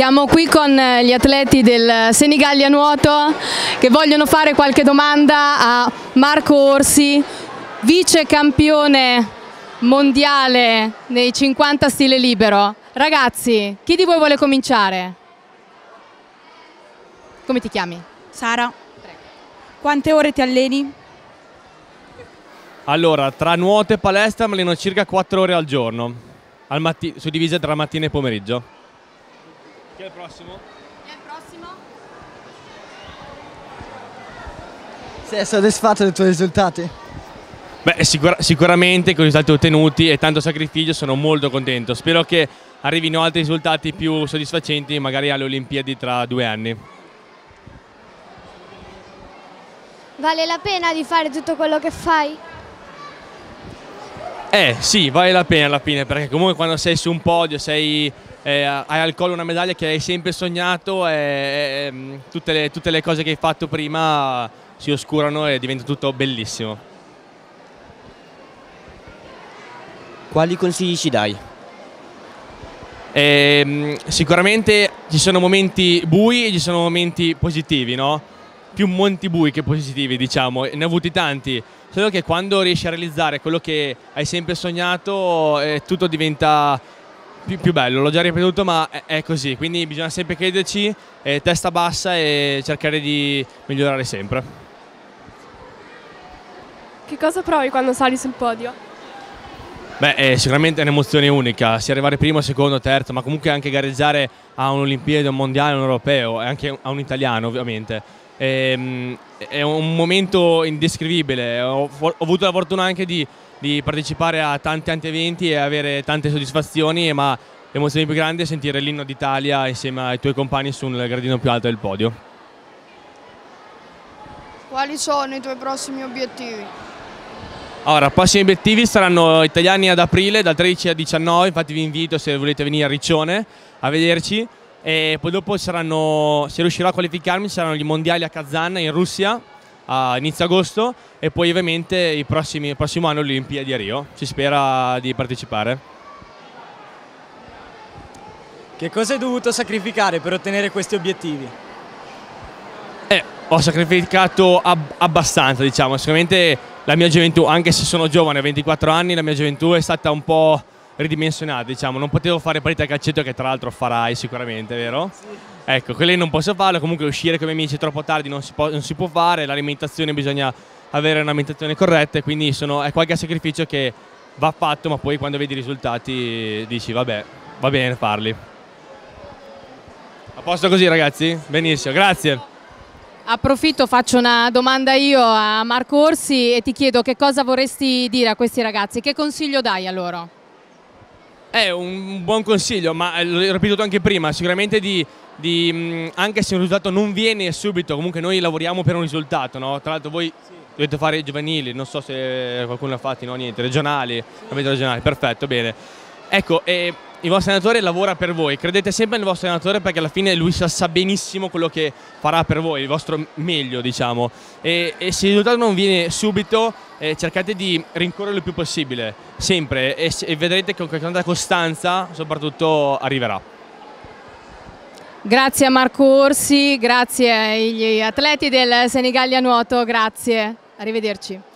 Siamo qui con eh, gli atleti del Senigallia Nuoto che vogliono fare qualche domanda a Marco Orsi, vice campione mondiale nei 50 stile libero. Ragazzi, chi di voi vuole cominciare? Come ti chiami? Sara, quante ore ti alleni? Allora, tra nuoto e palestra mi alleno circa 4 ore al giorno, al suddivise tra mattina e pomeriggio. Chi è il prossimo? Chi è il prossimo? Sei soddisfatto dei tuoi risultati? Beh, sicura- sicuramente con i risultati ottenuti e tanto sacrificio sono molto contento. Spero che arrivino altri risultati più soddisfacenti, magari alle Olimpiadi tra due anni. Vale la pena di fare tutto quello che fai? Eh sì, vale la pena alla fine, perché comunque quando sei su un podio, sei, eh, hai al collo una medaglia che hai sempre sognato e, e, mm, tutte, le, tutte le cose che hai fatto prima si oscurano e diventa tutto bellissimo. Quali consigli ci dai? Ehm, sicuramente ci sono momenti bui e ci sono momenti positivi, no? Più momenti bui che positivi, diciamo, ne ho avuti tanti. Solo che quando riesci a realizzare quello che hai sempre sognato, eh, tutto diventa più, più bello. L'ho già ripetuto, ma è, è così. Quindi bisogna sempre crederci, eh, testa bassa e cercare di migliorare sempre. Che cosa provi quando sali sul podio? Beh, eh, sicuramente è un'emozione unica, sia arrivare primo, secondo, terzo, ma comunque anche gareggiare a un'Olimpiade, un mondiale, a un europeo e anche a un italiano ovviamente. Ehm, è un momento indescrivibile, ho, ho avuto la fortuna anche di, di, partecipare a tanti, tanti eventi e avere tante soddisfazioni, ma l'emozione più grande è sentire l'inno d'Italia insieme ai tuoi compagni sul gradino più alto del podio. Quali sono i tuoi prossimi obiettivi? Allora, i prossimi obiettivi saranno italiani ad aprile, dal 13 al 19, infatti vi invito se volete venire a Riccione a vederci. E poi dopo saranno, se riuscirò a qualificarmi, saranno gli mondiali a Kazan in Russia a inizio agosto e poi ovviamente il prossimo, anno le Olimpiadi a Rio. Si spera di partecipare. Che cosa hai dovuto sacrificare per ottenere questi obiettivi? Eh, ho sacrificato ab- abbastanza, diciamo. Sicuramente la mia gioventù, anche se sono giovane, ho 24 anni, la mia gioventù è stata un po' ridimensionata, diciamo. Non potevo fare partita a calcetto che tra l'altro farai sicuramente, vero? Sì. Ecco, quelle non posso farlo, comunque uscire con i miei amici troppo tardi non si, può, non si può fare, l'alimentazione bisogna avere un'alimentazione corretta e quindi sono, è qualche sacrificio che va fatto, ma poi quando vedi i risultati dici vabbè, va bene farli. A posto così ragazzi? Benissimo, grazie. Approfitto, faccio una domanda io a Marco Orsi e ti chiedo che cosa vorresti dire a questi ragazzi, che consiglio dai a loro? È un buon consiglio, ma l'ho ripetuto anche prima, sicuramente di, di, anche se un risultato non viene subito, comunque noi lavoriamo per un risultato, no? Tra l'altro voi sì. dovete fare i giovanili, non so se qualcuno l'ha fatto, no niente, regionali, sì. avete regionali, perfetto, bene. Ecco, e il vostro allenatore lavora per voi, credete sempre nel vostro allenatore perché alla fine lui sa, benissimo quello che farà per voi, il vostro meglio diciamo e, e se il risultato non viene subito eh, cercate di rincorrere il più possibile, sempre e, e vedrete che con tanta costanza soprattutto arriverà. Grazie a Marco Orsi, grazie agli atleti del Senigallia Nuoto, grazie, arrivederci.